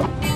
Bye.